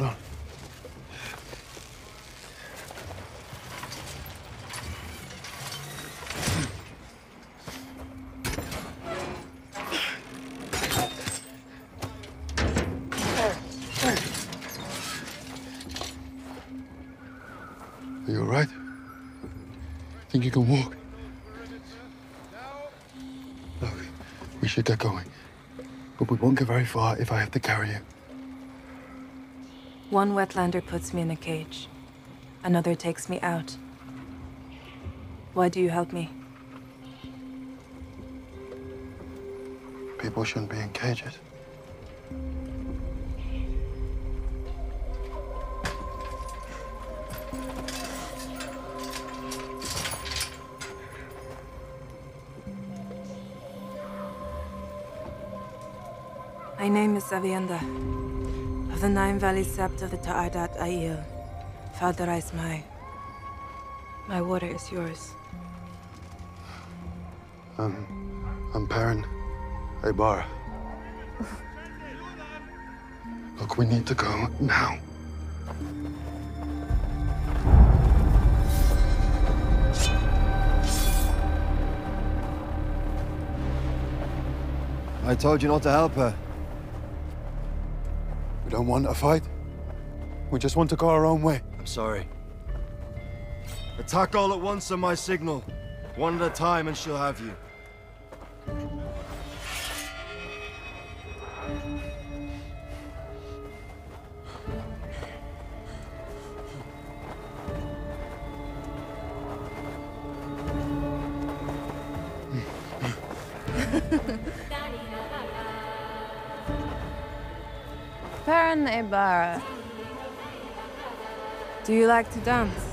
Hold on. Are you all right? Think you can walk? Look, we should get going. But we won't get very far if I have to carry you. One wetlander puts me in a cage. Another takes me out. Why do you help me? People shouldn't be in cages. My name is Aviendha, the Nine Valley Sept of the Taardad Aiel. Father Ismai. My water is yours. Um, I'm Perrin Aybara. Look, we need to go now. I told you not to help her. We don't want a fight. We just want to go our own way. I'm sorry. Attack all at once on my signal. One at a time and she'll have you. Perrin Aybara. Do you like to dance?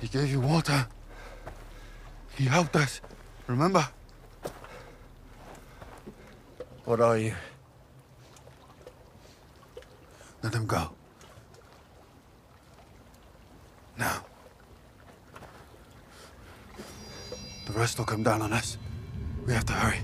He gave you water. He helped us. Remember? What are you? Let him go. Now. The rest will come down on us. We have to hurry.